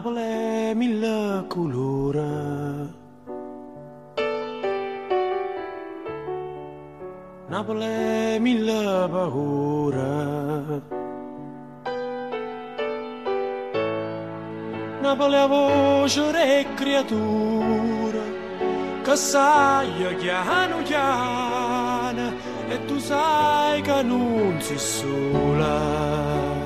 Napoli mille colore. Napoli mille paura. Napoli a voce e creatura che sai chiano chiano e tu sai che non si sola.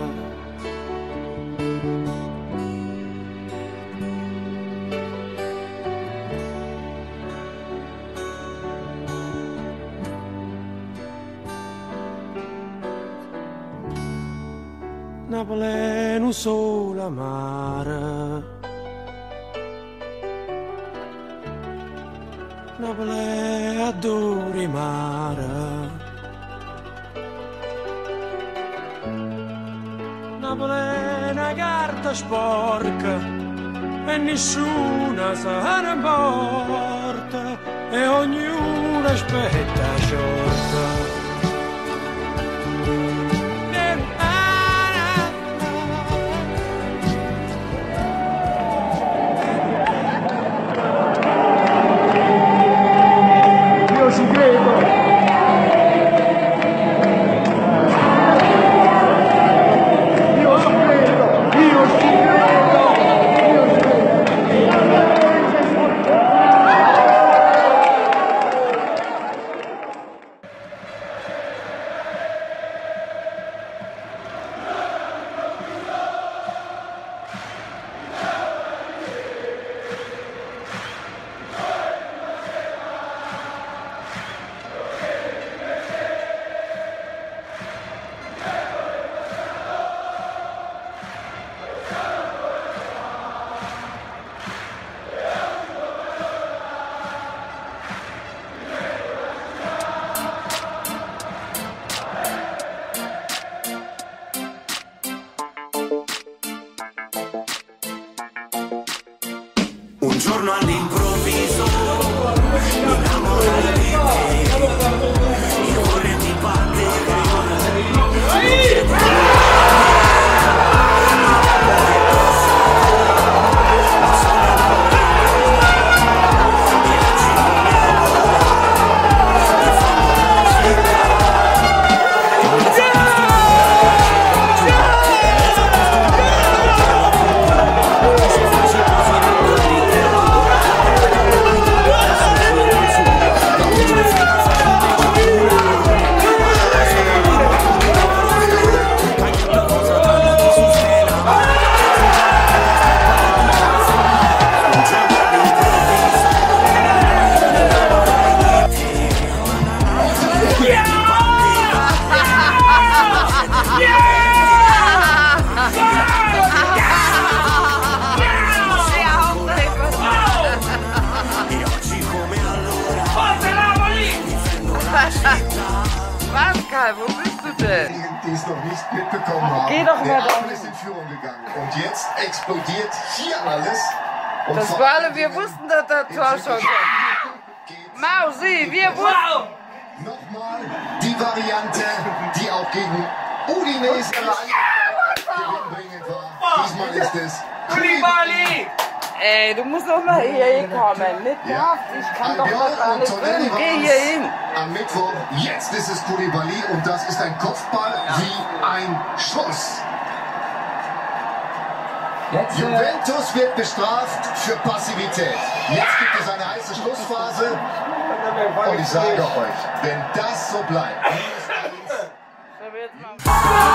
Napoli non solo mare Napoli adori mare Napoli è una carta sporca e nessuna se ne porta e ognuno aspetta sciorta. Giorno all'improvviso noch nicht mitbekommen haben. Geh doch mal da. Apfel ist in Führung gegangen. Und jetzt explodiert hier alles. Und Das war alle, wir wussten, dass das Tor schon kommt. Mausi, wir wussten. Nochmal die Variante, die auch gegen Udinese gewinnbringend war. Diesmal ist es Koulibaly. Ey, du musst doch mal hier hinkommen. Nicht Ja. nervt, ich kann doch und Tonelli filmen. Geh hier hin. Am Mittwoch, jetzt ist es Koulibaly und das ist ein Kopfball wie ein Schuss. Juventus wird bestraft für Passivität. Jetzt gibt es eine heiße Schlussphase und ich sage euch, wenn das so bleibt,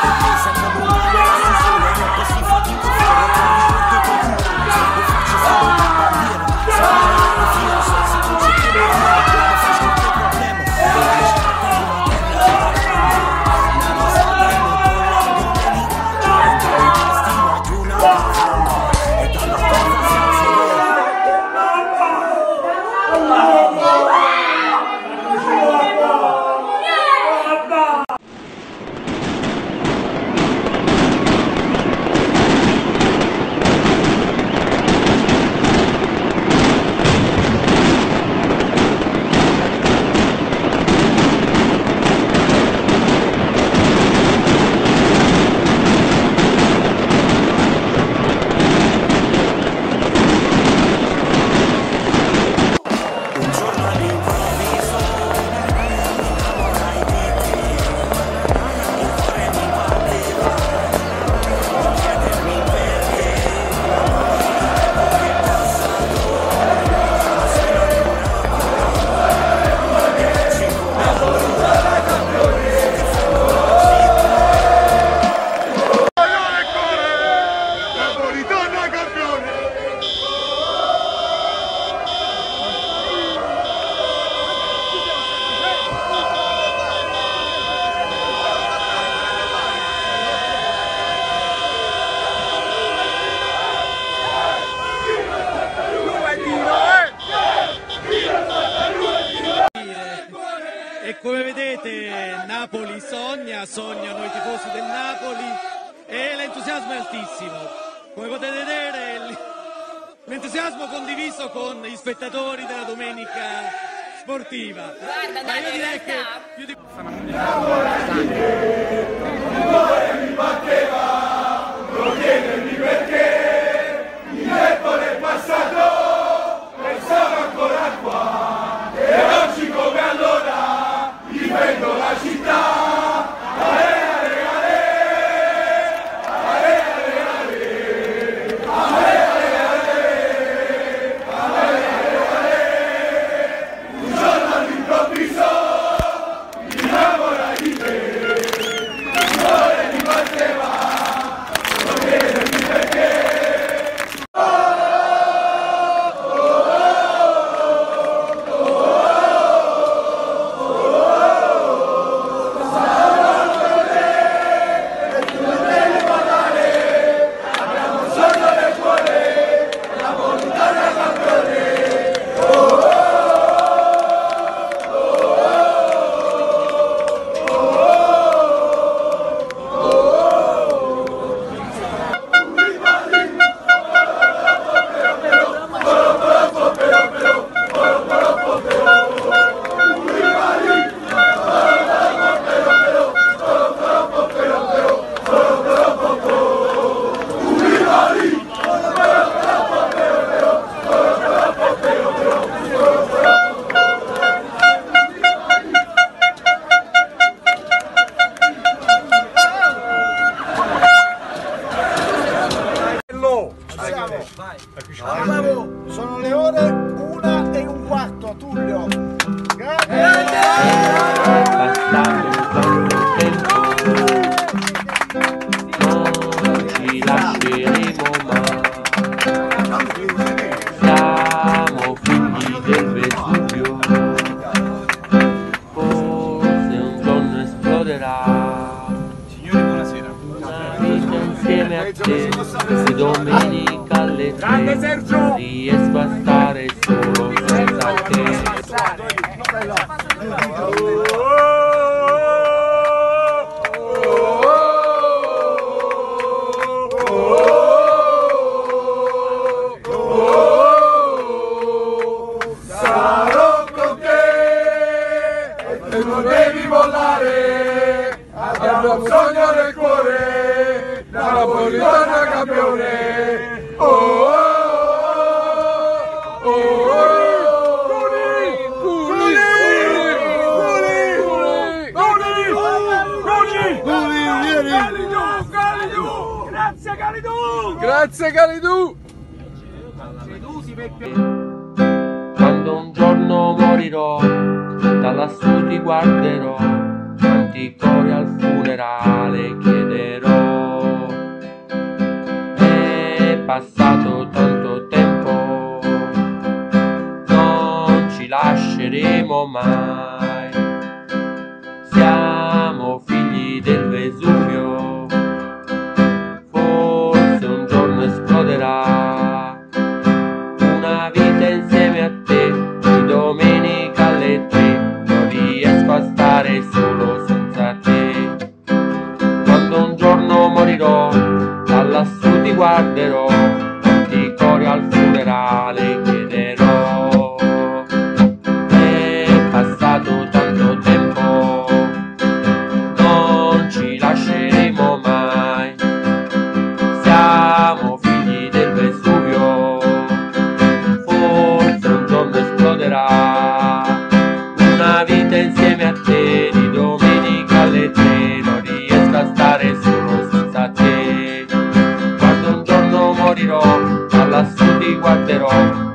l'entusiasmo è altissimo. Come potete vedere, l'entusiasmo condiviso con gli spettatori della domenica sportiva. Guarda, Ma io direi che più di- Bravo, non devi mollare. Abbiamo sogno nel cuore, Napolitana campione. Oh, oh, oh, oh, oh. Grazie Calidou. Quando un giorno morirò, da lassù ti guarderò, quanti cori al funerale chiederò. È passato tanto tempo, non ci lasceremo mai. Siamo figli del Vesuvio, lassù ti guarderò, lassù ti guarderò,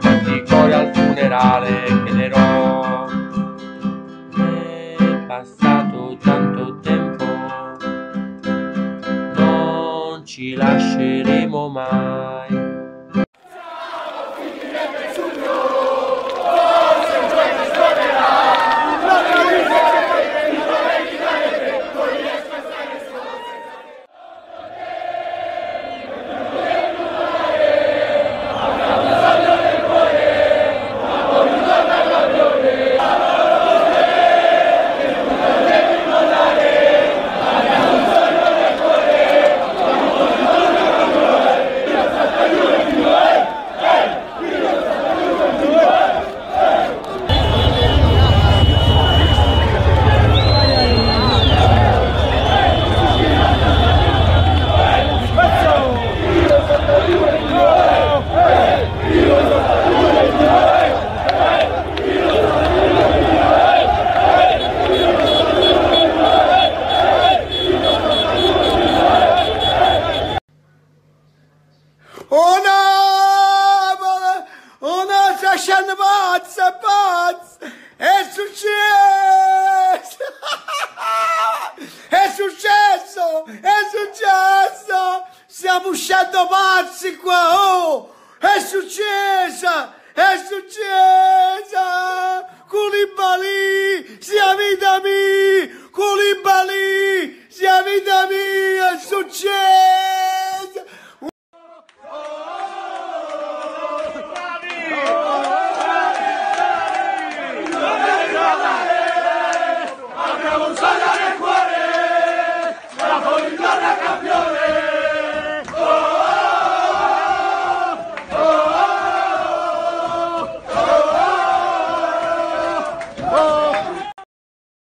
Xavi, Xavi David.